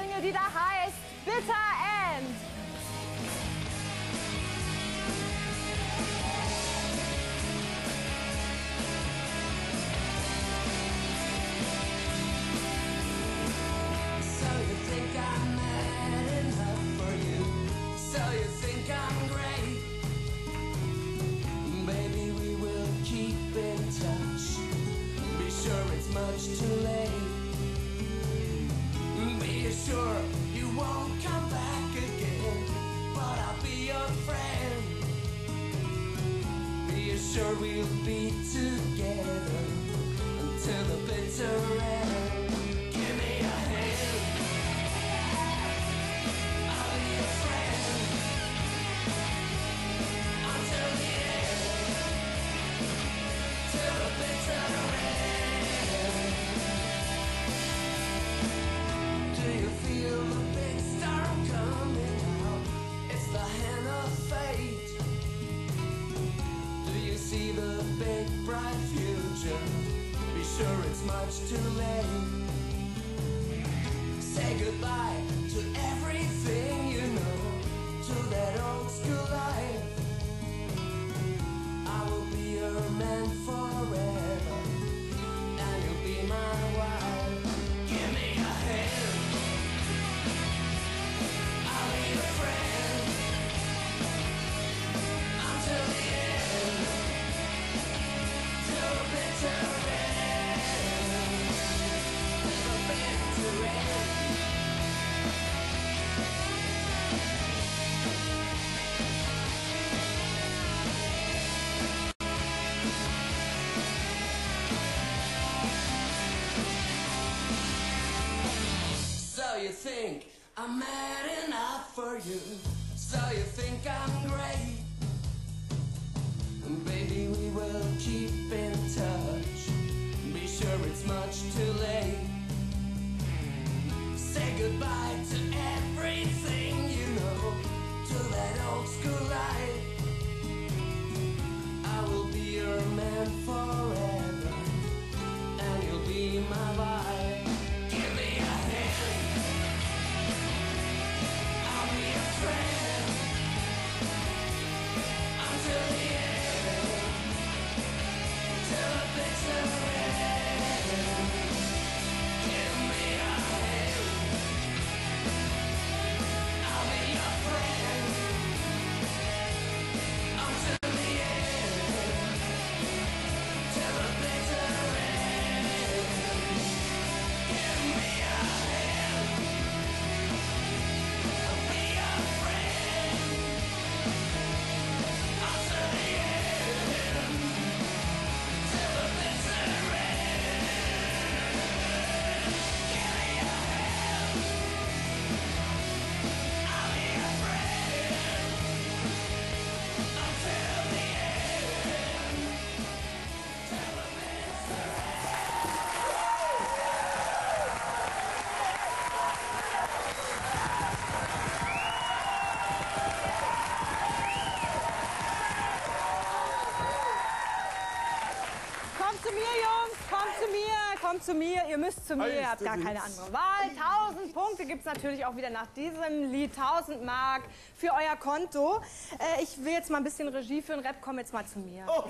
Single, die da heißt Bitter End. So you think Assured we'll be together until the bitter end. Bright future? Be sure it's much too late. Say goodbye you think I'm mad enough for you? So you think I'm great? Baby, we will keep in touch. Be sure it's much too late. Say goodbye to everything Kommt zu mir, Jungs, kommt zu mir, kommt zu mir. Ihr müsst zu mir, ihr habt gar keine andere Wahl. 1000 Punkte gibt es natürlich auch wieder nach diesem Lied. 1000 Mark für euer Konto. Äh, ich will jetzt mal ein bisschen Regie führen. Rap, komm jetzt mal zu mir. Oh,